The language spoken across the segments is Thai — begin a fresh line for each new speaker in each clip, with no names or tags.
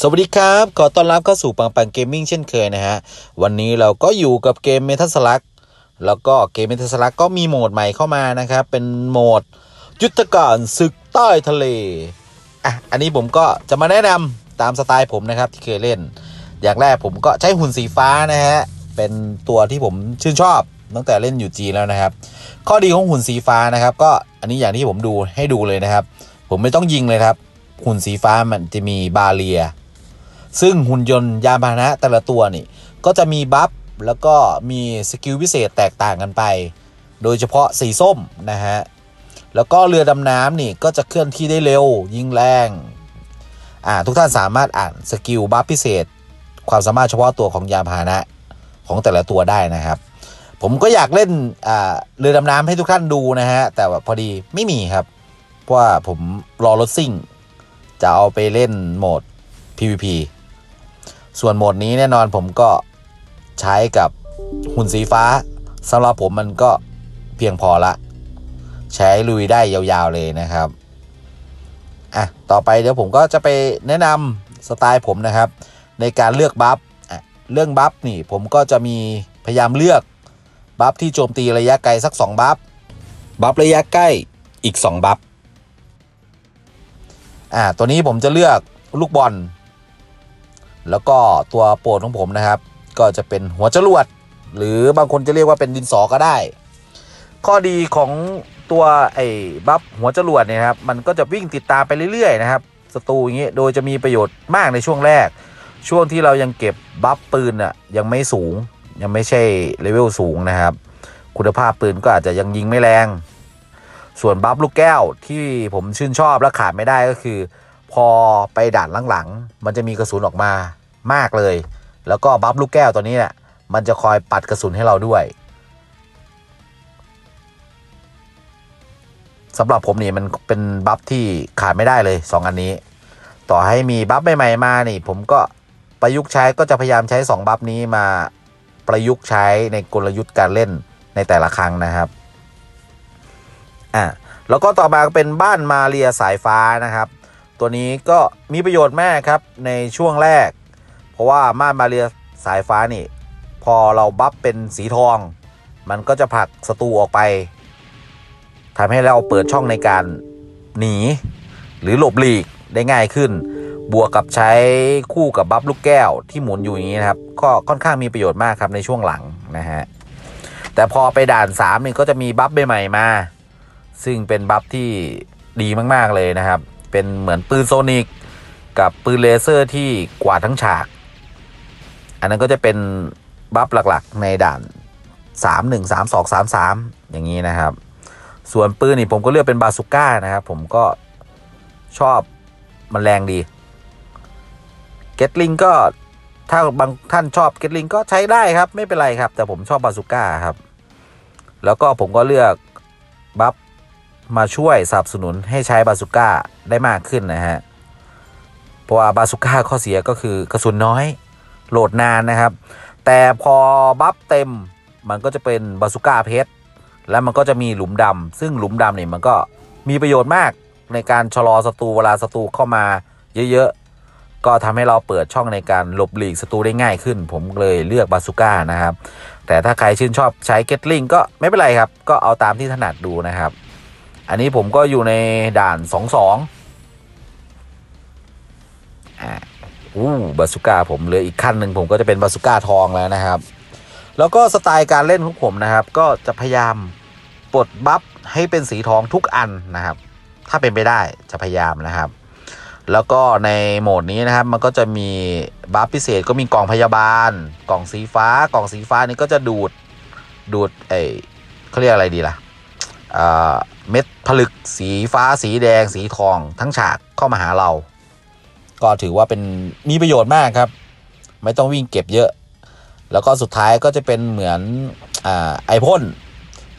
สวัสดีครับ ขอต้อนรับเข้าสู่ปังปัง Gaming เช่นเคยนะฮะ วันนี้เราก็อยู่กับเกม Metal Slug แล้วก็เกม Metal Slug ก็มีโหมดใหม่เข้ามานะครับ เป็นโหมด ยุทธการศึกใต้ทะเล อะ อันนี้ผมก็จะมาแนะนำตามสไตล์ผมนะครับที่เคยเล่น อย่างแรกผมก็ใช้หุ่นสีฟ้านะฮะ เป็นตัวที่ผมชื่นชอบตั้งแต่เล่นอยู่จีแล้วนะครับ ข้อดีของหุ่นสีฟ้านะครับ ก็อันนี้อย่างที่ผมดูให้ดูเลยนะครับ ผมไม่ต้องยิงเลยครับหุ่นสีฟ้ามันจะมี barrier ซึ่งหุ่นยนต์ยานพาหนะแต่ละตัวนี่ก็จะมี buff แล้วก็มี skill พิเศษแตกต่างกันไป โดยเฉพาะสีส้มนะฮะ แล้วก็เรือดำน้ำนี่ก็จะเคลื่อนที่ได้เร็วยิงแรงอ่าทุกท่านสามารถอ่าน skill buff พิเศษ ความสามารถเฉพาะตัวของยานพาหนะของแต่ละตัวได้นะครับ ผมก็อยากเล่นเรือดำน้ำให้ทุกท่านดูนะฮะ แต่ว่าพอดีไม่มีครับ เพราะว่าผมรอรถซิ่ง จะเอาไปเล่นโหมด PVP ส่วนโหมดนี้แน่นอนผมก็ใช้กับหุ่นสีฟ้าสำหรับผมมันก็เพียงพอละ ใช้ลุยได้ยาวๆเลยนะครับอะต่อไปเดี๋ยวผมก็จะไปแนะนำสไตล์ผมนะครับ ในการเลือกบัฟอะเรื่อง buff นี่ผมก็จะมีพยายามเลือก buff ที่โจมตีระยะไกลสัก 2 buff buff ระยะใกล้อีก 2 buff อ่าตัวนี้ผมจะเลือกลูกบอล แล้วก็ตัวโปรดของผมนะครับ ก็จะเป็นหัวจรวด หรือบางคนจะเรียกว่าเป็นดินสอก็ได้ ข้อดีของตัวไอ้ buff หัวจรวดเนี่ยครับมันก็จะวิ่งติดตามไปเรื่อยๆนะครับศัตรูอย่างเงี้ยโดยจะมีประโยชน์มากในช่วงแรก ช่วงที่เรายังเก็บบัฟปืนอะยังไม่สูง ยังไม่ใช่เลเวลสูงนะครับ คุณภาพปืนก็อาจจะยังยิงไม่แรง ส่วนบัฟลูกแก้วที่ผมชื่นชอบและขาดไม่ได้ก็คือ พอไปด่านหลังๆ มันจะมีกระสุนออกมามากเลย แล้วก็บัฟลูกแก้วตัวนี้เนี่ยมันจะคอยปัดกระสุนให้เราด้วยสำหรับผมนี่มันเป็นบัฟที่ขาดไม่ได้เลย 2 อันนี้ ต่อให้มีบัฟใหม่ๆมานี่ ผมก็ประยุกต์ใช้ก็จะพยายามใช้ 2 บัฟนี้มาประยุกต์ใช้ในกลยุทธ์การเล่นในแต่ละครั้งนะครับอะแล้วก็ต่อมาก็เป็นบ้านมาเรียสายฟ้านะครับ ตัวนี้ก็มีประโยชน์มากครับในช่วงแรก เพราะว่าม่านมาเรียสายฟ้านี่ พอเราบัฟเป็นสีทอง มันก็จะผลักศัตรูออกไปทำให้เราเปิดช่องในการหนี หรือหลบหลีกได้ง่ายขึ้น บวกกับใช้คู่กับ buff ลูกแก้วที่หมุนอยู่อย่างนี้นะครับ ก็ค่อนข้างมีประโยชน์มากครับในช่วงหลังนะฮะแต่พอไปด่าน3นี่ก็จะมี buff ใหม่มา ซึ่งเป็น buff ที่ดีมาก ๆ เลยนะครับ เป็นเหมือนปืน sonic กับปืนเลเซอร์ที่กวาดทั้งฉาก อันนั้นก็จะเป็นบัฟหลักๆ ในด่าน 3 1 3 2 3 3 อย่างนี้นะครับ ส่วนปืนนี่ผมก็เลือกเป็นบาสุก้านะครับ ผมก็ชอบมันแรงดีเกตลิงก็ถ้าบางท่านชอบเกตลิงก็ใช้ได้ครับ ไม่เป็นไรครับ แต่ผมชอบบาสุก้าครับ แล้วก็ผมก็เลือกบัฟ มาช่วยสนับสนุนให้ใช้บาสุก้าได้มากขึ้นนะฮะ เพราะว่าบาสุก้าข้อเสียก็คือกระสุนน้อย โหลดนานนะครับ แต่พอบัฟเต็มมันก็จะเป็นบาสุก้าเพชร แล้วมันก็จะมีหลุมดำซึ่งหลุมดำเนี่ยมันก็มีประโยชน์มากในการชะลอศัตรูเวลาศัตรูเข้ามาเยอะๆ ก็ทำให้เราเปิดช่องในการหลบหลีกศัตรูได้ง่ายขึ้น ผมเลยเลือกบาสุก้านะครับ แต่ถ้าใครชื่นชอบใช้เกตลิงก็ไม่เป็นไรครับ ก็เอาตามที่ถนัดดูนะครับ อันนี้ผมก็อยู่ในด่าน2 2อ่าอู้บาสุก้าผมเหลืออีกขั้นหนึ่งผมก็จะเป็นบาสุก้าทองแล้วนะครับ แล้วก็สไตล์การเล่นของผมนะครับ ก็จะพยายามปลดบัฟให้เป็นสีทองทุกอันนะครับ ถ้าเป็นไปได้จะพยายามนะครับ แล้วก็ในโหมดนี้นะครับมันก็จะมีบัฟพิเศษก็มีกล่องพยาบาล กล่องสีฟ้ากล่องสีฟ้านี่ก็จะดูดดูดไอเขาเรียกอะไรดีล่ะ เม็ดผลึกสีฟ้าสีแดงสีทองทั้งฉากเข้ามาหาเรา ก็ถือว่าเป็นมีประโยชน์มากครับ ไม่ต้องวิ่งเก็บเยอะ แล้วก็สุดท้ายก็จะเป็นเหมือนอไอพ่น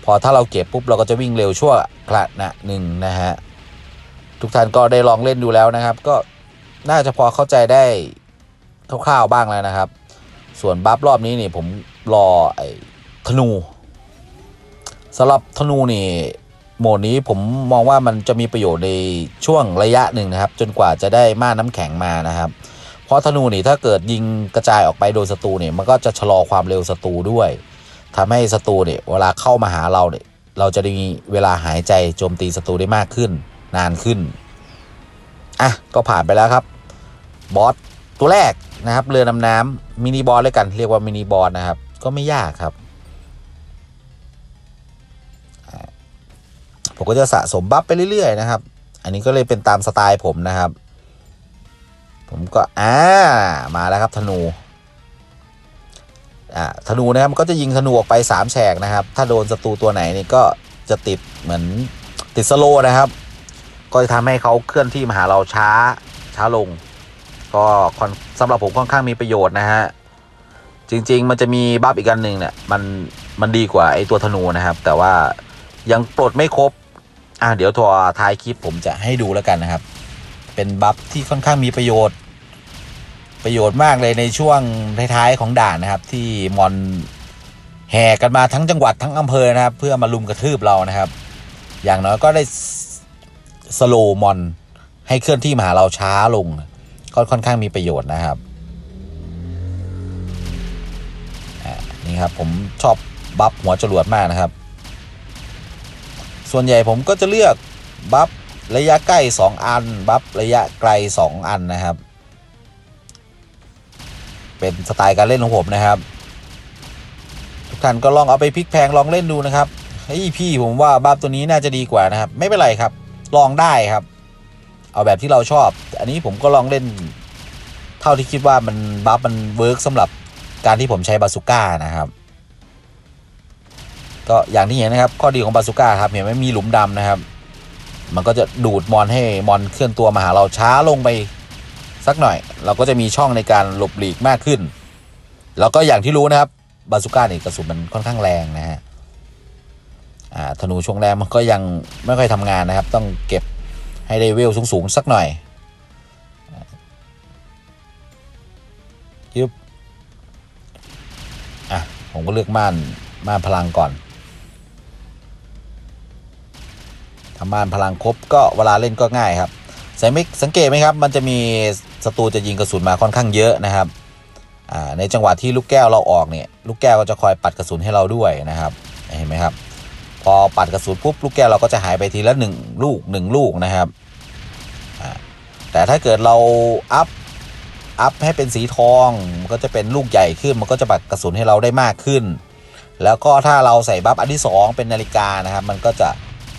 พอถ้าเราเก็บปุ๊บเราก็จะวิ่งเร็วชั่วขณะหนึ่งนะฮะทุกท่านก็ได้ลองเล่นดูแล้วนะครับ ก็น่าจะพอเข้าใจได้คร่าวๆบ้างแล้วนะครับ ส่วนบัฟรอบนี้นี่ผมรอไอ้ธนูสำหรับธนูนี่ โหมดนี้ผมมองว่ามันจะมีประโยชน์ในช่วงระยะหนึ่งนะครับ จนกว่าจะได้ม่านน้ำแข็งมานะครับ เพราะธนูนี่ถ้าเกิดยิงกระจายออกไปโดนศัตรูเนี่ยมันก็จะชะลอความเร็วศัตรูด้วยทำให้ศัตรูเนี่ยเวลาเข้ามาหาเราเนี่ยเราจะมีเวลาหายใจโจมตีศัตรูได้มากขึ้น นานขึ้นอะก็ผ่านไปแล้วครับบอสตัวแรกนะครับ เรือดำน้ำมินิบอสเลยกัน เรียกว่ามินิบอสนะครับ ก็ไม่ยากครับ ผมก็จะสะสมบัฟไปเรื่อยๆนะครับ อันนี้ก็เลยเป็นตามสไตล์ผมนะครับ ผมก็อ่ามาแล้วครับธนูอ่าธนูนะครับมันก็จะยิงธนูออกไป3แฉกนะครับ ถ้าโดนศัตรูตัวไหนนี่ก็จะติดเหมือนติดสโลนะครับ ก็จะทำให้เขาเคลื่อนที่มาหาเราช้าช้าลง ก็สำหรับผมค่อนข้างมีประโยชน์นะฮะจริง ๆ มันจะมีบัฟอีกอันหนึ่งเนี่ยมันมันดีกว่าไอตัวธนูนะครับ แต่ว่ายังปลดไม่ครบ อ่าเดี๋ยวทัวท้ายคลิปผมจะให้ดูแล้วกันนะครับ เป็นบัฟที่ค่อนข้างมีประโยชน์ ประโยชน์มากเลยในช่วงท้ายๆของด่านนะครับ ที่มอนแห่กันมาทั้งจังหวัดทั้งอำเภอนะครับ เพื่อมาลุมกระทืบเรานะครับ อย่างน้อยก็ได้สโลมอนให้เคลื่อนที่มาหาเราช้าลง ก็ค่อนข้างมีประโยชน์นะครับนี่ครับผมชอบบัฟหัวจรวดมากนะครับ ส่วนใหญ่ผมก็จะเลือกบัฟระยะใกล้ 2 อัน บัฟระยะไกล 2 อันนะครับ เป็นสไตล์การเล่นของผมนะครับ ทุกท่านก็ลองเอาไปพลิกแพลงลองเล่นดูนะครับเฮ้ยพี่ผมว่า buff ตัวนี้น่าจะดีกว่านะครับ ไม่เป็นไรครับ ลองได้ครับ เอาแบบที่เราชอบ อันนี้ผมก็ลองเล่น เท่าที่คิดว่ามัน buff มัน work สำหรับการที่ผมใช้บาสุก้านะครับ ก็อย่างที่เห็นนะครับ ข้อดีของบาสุก้าครับเห็นไหมมีหลุมดำนะครับ มันก็จะดูดมอนให้มอนเคลื่อนตัวมาหาเราช้าลงไปสักหน่อย เราก็จะมีช่องในการหลบหลีกมากขึ้น แล้วก็อย่างที่รู้นะครับบาสุก้านี่กระสุนมันค่อนข้างแรงนะฮะอ่าธนูช่วงแรกมันก็ยังไม่ค่อยทำงานนะครับ ต้องเก็บให้ได้เวลสูงๆสักหน่อยยึบอะผมก็เลือกม่านม่านพลังก่อน ทำม่านพลังครบก็เวลาเล่นก็ง่ายครับสังไม่สังเกตไหมครับ มันจะมีศัตรูจะยิงกระสุนมาค่อนข้างเยอะนะครับในจังหวะที่ลูกแก้วเราออกเนี่ยลูกแก้วก็จะคอยปัดกระสุนให้เราด้วยนะครับเห็นไหมครับ พอปัดกระสุนปุ๊บลูกแก้วเราก็จะหายไปทีละหนึ่งลูกหนึ่งลูกนะครับแต่ถ้าเกิดเราอัพอัพให้เป็นสีทองมันก็จะเป็นลูกใหญ่ขึ้น มันก็จะปัดกระสุนให้เราได้มากขึ้น แล้วก็ถ้าเราใส่บัฟอันที่ 2 เป็นนาฬิกานะครับ มันก็จะ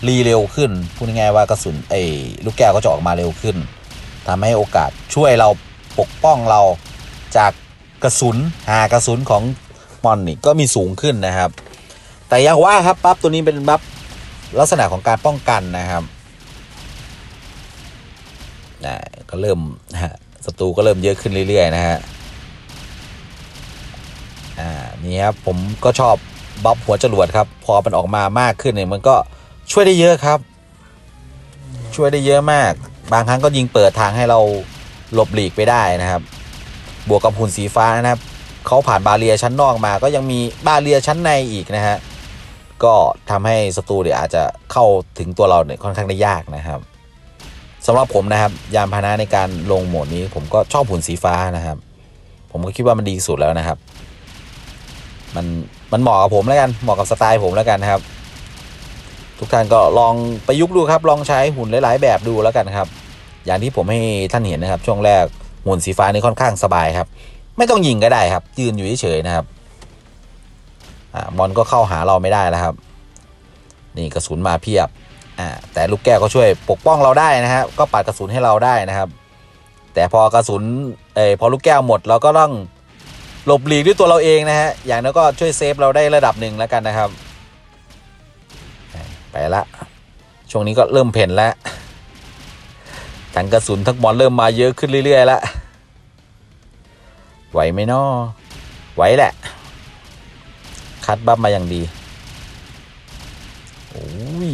รีเร็วขึ้นพูดง่ายๆว่ากระสุนไอ้ลูกแก้วก็จะออกมาเร็วขึ้นทำให้โอกาสช่วยเราปกป้องเราจากกระสุนหากระสุนของมอนนี่ก็มีสูงขึ้นนะครับ แต่ยังว่าครับบัฟตัวนี้เป็นบัฟลักษณะของการป้องกันนะครับนะก็เริ่มฮะศัตรูก็เริ่มเยอะขึ้นเรื่อยๆนะฮะอ่านี่ครับผมก็ชอบบัฟหัวจรวดครับ พอมันออกมามากขึ้นเนี่ยมันก็ ช่วยได้เยอะครับ ช่วยได้เยอะมาก บางครั้งก็ยิงเปิดทางให้เราหลบหลีกไปได้นะครับ บวกกับหุ่นสีฟ้านะครับเขาผ่านบาเรียชั้นนอกมา ก็ยังมีบาเรียชั้นในอีกนะฮะก็ทำให้ศัตรูเนี่ยอาจจะเข้าถึงตัวเราเนี่ยค่อนข้างได้ยากนะครับสำหรับผมนะครับ ยานพาหนะในการลงโหมดนี้ ผมก็ชอบหุ่นสีฟ้านะครับ ผมก็คิดว่ามันดีสุดแล้วนะครับ มันมันเหมาะกับผมแล้วกันเหมาะกับสไตล์ผมแล้วกันนะครับ ทุกท่านก็ลองประยุกต์ดูครับ ลองใช้หุ่นหลาย ๆ แบบดูแล้วกันครับ อย่างที่ผมให้ท่านเห็นนะครับ ช่วงแรกหุ่นสีฟ้านี่ค่อนข้างสบายครับ ไม่ต้องยิงก็ได้ครับ ยืนอยู่เฉยๆนะครับอ่ามอนก็เข้าหาเราไม่ได้แล้วครับ นี่กระสุนมาเพียบอ่าแต่ลูกแก้วก็ช่วยปกป้องเราได้นะครับ ก็ปัดกระสุนให้เราได้นะครับ แต่พอกระสุนเออพอลูกแก้วหมดเราก็ต้องหลบหลีกด้วยตัวเราเองนะฮะอย่างนั้นก็ช่วยเซฟเราได้ระดับหนึ่งแล้วกันนะครับ ไปละช่วงนี้ก็เริ่มเพ่นแล้วทั้งกระสุนทั้งบอลเริ่มมาเยอะขึ้นเรื่อยๆแล้วไหวไหมนาะไหวแหละ คัดบัฟมาอย่างดีโอ้ย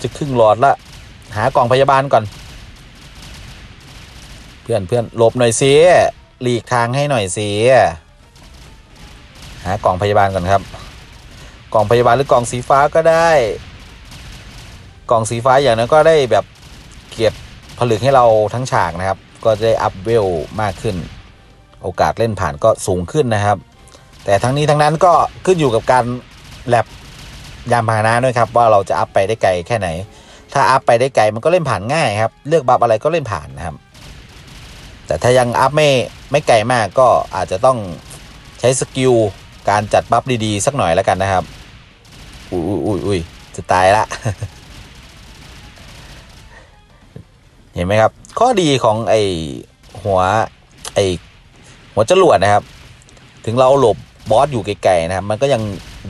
จะครึ่งหลอดละ หากล่องพยาบาลก่อน เพื่อนเพื่อนหลบหน่อยสิหลีกทางให้หน่อยสิหากล่องพยาบาลก่อนครับ กล่องพยาบาลหรือกล่องสีฟ้าก็ได้ กล่องสีฟ้าอย่างนั้นก็ได้แบบเก็บผลึกให้เราทั้งฉากนะครับ ก็ได้อัพเวลมากขึ้น โอกาสเล่นผ่านก็สูงขึ้นนะครับ แต่ทั้งนี้ทั้งนั้นก็ขึ้นอยู่กับการแลบยานพาหนะด้วยครับ ว่าเราจะอัพไปได้ไกลแค่ไหน ถ้าอัพไปได้ไกลมันก็เล่นผ่านง่ายครับ เลือก buff อะไรก็เล่นผ่านนะครับ แต่ถ้ายังอัพไม่ไม่ไกลมากก็อาจจะต้องใช้ skill การจัด buff ดีๆสักหน่อยแล้วกันนะครับ อุ้ยอุ้ยอุ้ยอุ้ยจะตายละ เห็นไหมครับ ข้อดีของไอ้หัวไอหัวจรวดนะครับ ถึงเราหลบบอสอยู่ไกลๆนะครับ มันก็ยัง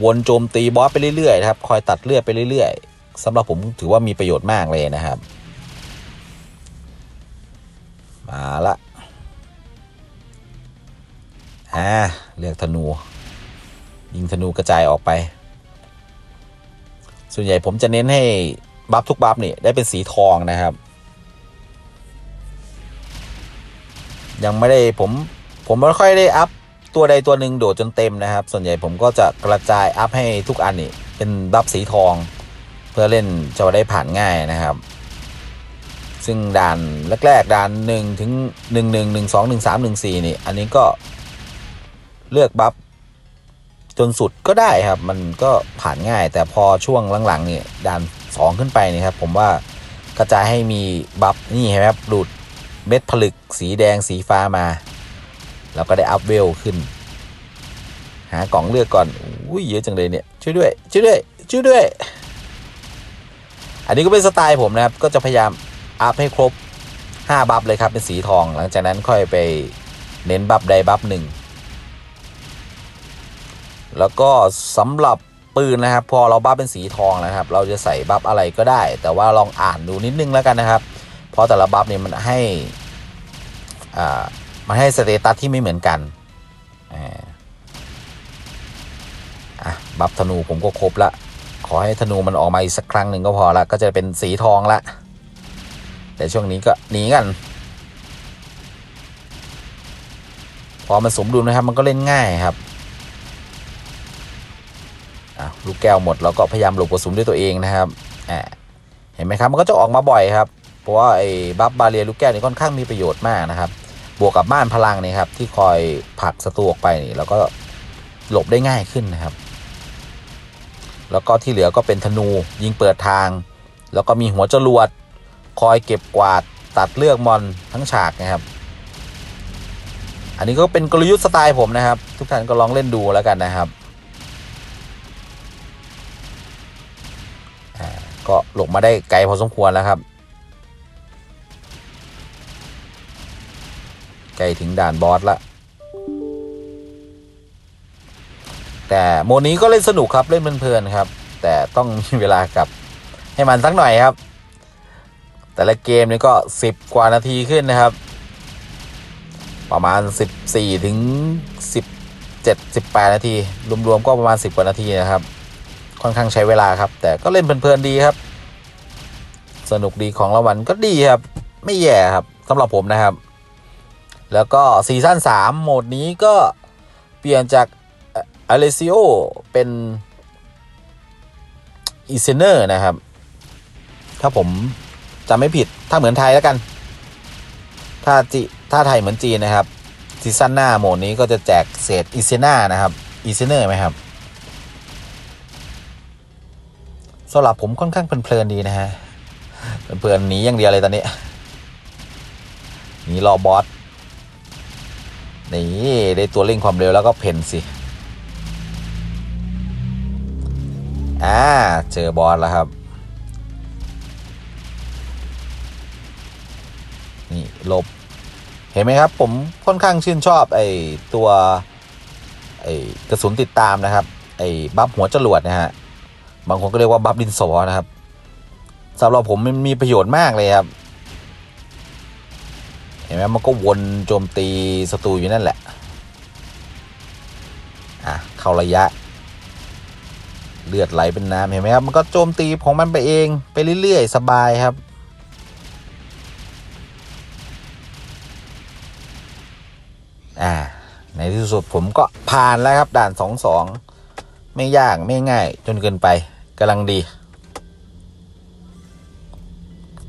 วนโจมตีบอสไปเรื่อยๆนะครับ คอยตัดเลือดไปเรื่อยๆสำหรับผมถือว่ามีประโยชน์มากเลยนะครับ มาละอ่าเลือกธนู ยิงธนูกระจายออกไป ส่วนใหญ่ผมจะเน้นให้บัฟทุกบัฟนี่ได้เป็นสีทองนะครับ ยังไม่ได้ผมผมไม่ค่อยได้อัพตัวใดตัวหนึ่งโดดจนเต็มนะครับ ส่วนใหญ่ผมก็จะกระจายอัพให้ทุกอันนี่เป็นบัฟสีทอง เพื่อเล่นจะได้ผ่านง่ายนะครับ ซึ่งด่านแรกๆด่านหนึ่งถึงหนึ่งหนึ่งหนึ่งสองหนึ่งสามหนึ่งสี่นี่ อันนี้ก็เลือกบัฟจนสุดก็ได้ครับ มันก็ผ่านง่าย แต่พอช่วงหลังๆนี่ด่านสองขึ้นไปนี่ครับ ผมว่ากระจายให้มี buff นี่เห็นไหมครับดูด เม็ดผลึกสีแดงสีฟ้ามาแล้วก็ได้อัพเวลขึ้น หากล่องเลือกก่อนอุ้ยเยอะจังเลยเนี่ยช่วยด้วยช่วยด้วยช่วยด้วย อันนี้ก็เป็นสไตล์ผมนะครับ ก็จะพยายามอัพให้ครบ 5 buff เลยครับเป็นสีทอง หลังจากนั้นค่อยไปเน้น buff ใด buff หนึ่งแล้วก็สำหรับปืนนะครับ พอเรา buff เป็นสีทองนะครับ เราจะใส่ buff อะไรก็ได้ แต่ว่าลองอ่านดูนิดนึงแล้วกันนะครับ เพราะแต่ละ buff เนี่ยมันให้มันให้ status ที่ไม่เหมือนกันอะ buff ธนูผมก็ครบละขอให้ธนูมันออกมาอีกสักครั้งหนึ่งก็พอละก็จะเป็นสีทองละ แต่ช่วงนี้ก็หนีกัน พอมันสมดุลนะครับมันก็เล่นง่ายครับลูกแก้วหมดเราก็พยายามหลบกระสุนด้วยตัวเองนะครับเห็นไหมครับมันก็จะออกมาบ่อยครับ เพราะว่าไอ้บัฟบาเรียลูกแก้วนี่ค่อนข้างมีประโยชน์มากนะครับ บวกกับม่านพลังนี่ครับที่คอยผลักศัตรูออกไปนี่แล้วก็หลบได้ง่ายขึ้นนะครับ แล้วก็ที่เหลือก็เป็นธนูยิงเปิดทาง แล้วก็มีหัวจรวด คอยเก็บกวาดตัดเลือกมอนทั้งฉากนะครับ อันนี้ก็เป็นกลยุทธ์สไตล์ผมนะครับ ทุกท่านก็ลองเล่นดูแล้วกันนะครับก็หลบมาได้ไกลพอสมควรแล้วครับ ใกล้ถึงด่านบอสละ แต่โมนี้ก็เล่นสนุกครับเล่นเพลินๆครับ แต่ต้องมีเวลากับให้มันสักหน่อยครับ แต่ละเกมนี้ก็สิบกว่านาทีขึ้นนะครับ ประมาณสิบสี่ถึงสิบเจ็ดสิบแปดนาที รวมๆก็ประมาณสิบกว่านาทีนะครับ ค่อนข้างใช้เวลาครับ แต่ก็เล่นเพลินๆดีครับ สนุกดีของรางวัลก็ดีครับ ไม่แย่ครับสำหรับผมนะครับ แล้วก็ซีซั่น3โหมดนี้ก็เปลี่ยนจากอเลซิโอเป็นอีเซเนอร์นะครับ ถ้าผมจำไม่ผิดถ้าเหมือนไทยแล้วกัน ถ้าจีถ้าไทยเหมือนจีนนะครับซีซั่นหน้าโหมดนี้ก็จะแจกเศษอีเซนานะครับอีเซเนอร์ไหมครับสำหรับผมค่อนข้างเพลินๆดีนะฮะเพลินๆหนีอย่างเดียวเลยตอนนี้หนีรอบอส นี่ได้ตัวเร่งความเร็วแล้วก็เพนสิ อ่า เจอบอสแล้วครับ นี่ลบ เห็นไหมครับ ผมค่อนข้างชื่นชอบไอ้ตัวไอ้กระสุนติดตามนะครับ ไอ้บัฟหัวจรวดนะฮะ บางคนก็เรียกว่าบัฟดินสอนะครับสำหรับผมมันมีประโยชน์มากเลยครับ ห็นไหมมันก็วนโจมตีศัตรูอยู่นั่นแหละ อะ เข้าระยะ เลือดไหลเป็นน้ำเห็นไหมครับ มันก็โจมตีของมันไปเองไปเรื่อยๆ สบายครับ อ่า ในที่สุดผมก็ผ่านแล้วครับ ด่านสองสอง ไม่ยากไม่ง่าย จนเกินไปกำลังดี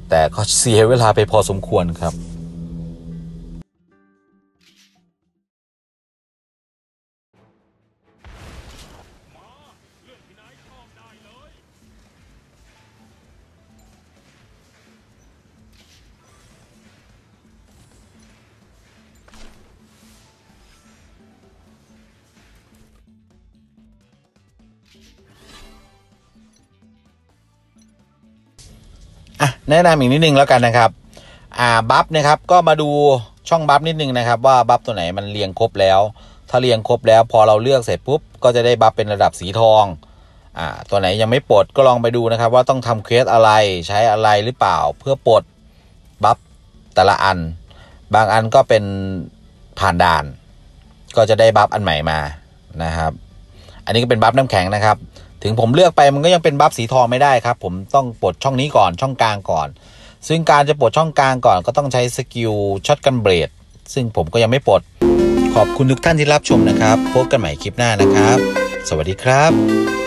แต่ก็เสียเวลาไปพอสมควรครับ อะแนะนำอีกนิดนึงแล้วกันนะครับ อ่า buff นะครับก็มาดูช่อง buff นิดนึงนะครับ ว่า buff ตัวไหนมันเรียงครบแล้ว ถ้าเรียงครบแล้วพอเราเลือกเสร็จปุ๊บก็จะได้ buff เป็นระดับสีทองอ่าตัวไหนยังไม่ปลดก็ลองไปดูนะครับ ว่าต้องทำ quest อะไรใช้อะไรหรือเปล่าเพื่อปลด buff แต่ละอัน บางอันก็เป็นผ่านด่าน ก็จะได้ buff อันใหม่มานะครับ อันนี้ก็เป็น buff น้ำแข็งนะครับ ถึงผมเลือกไปมันก็ยังเป็น buff สีทองไม่ได้ครับ ผมต้องปลดช่องนี้ก่อนช่องกลางก่อน ซึ่งการจะปลดช่องกลางก่อนก็ต้องใช้ skill shotgun blade ซึ่งผมก็ยังไม่ปลด ขอบคุณทุกท่านที่รับชมนะครับ พบกันใหม่คลิปหน้านะครับ สวัสดีครับ